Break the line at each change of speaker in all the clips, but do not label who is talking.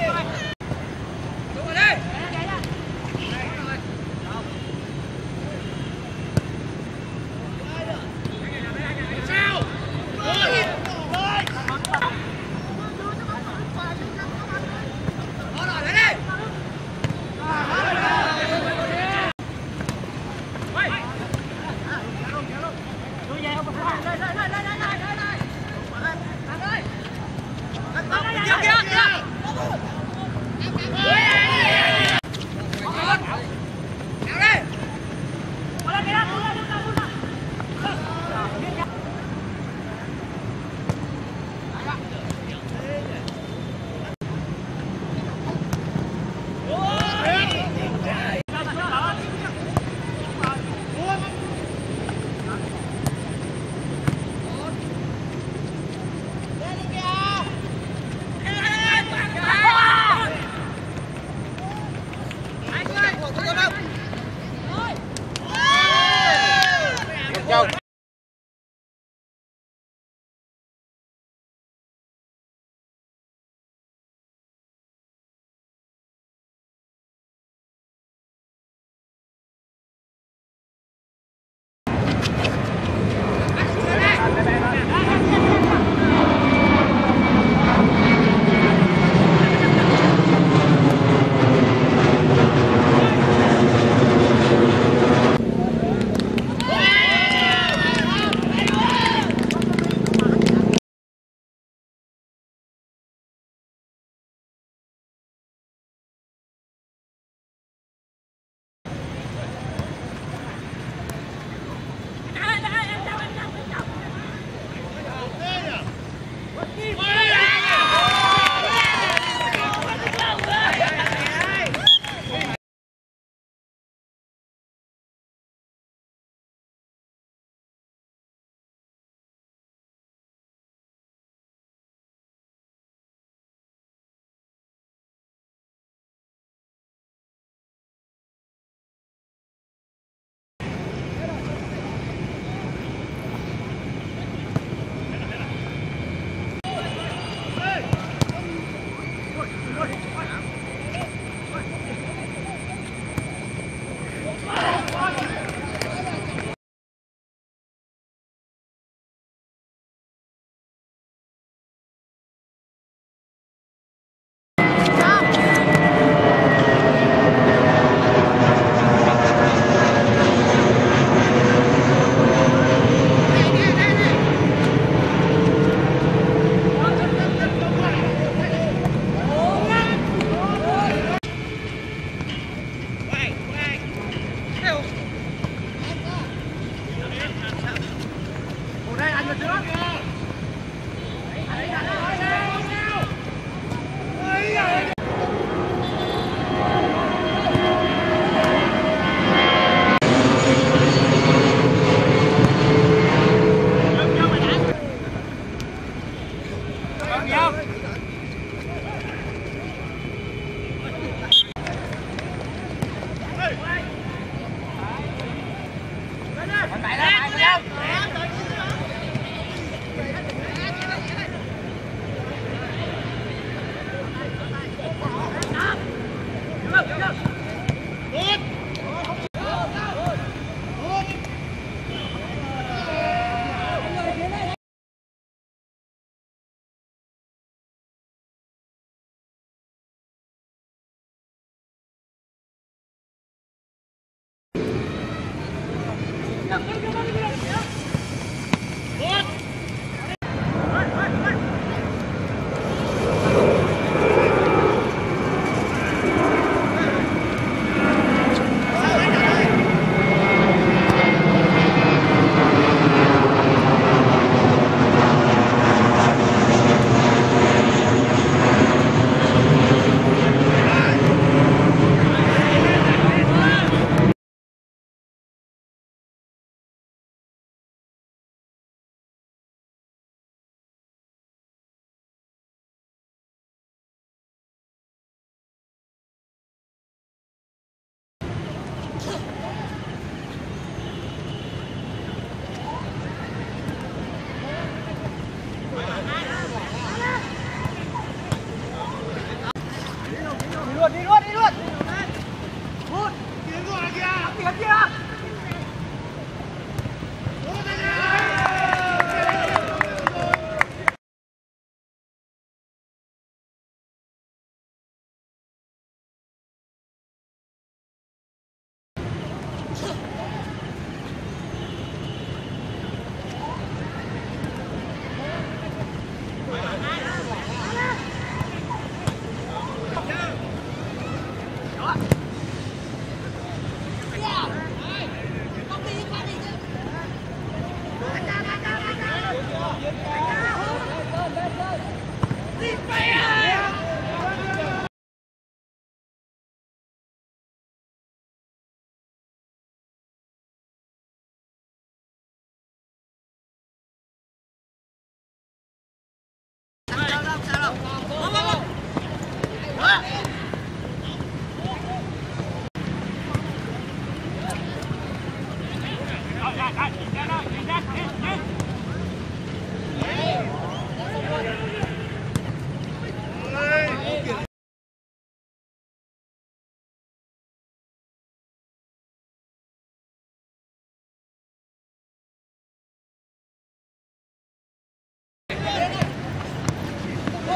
back, back. Por ahí, años de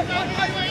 Vai, vai, vai.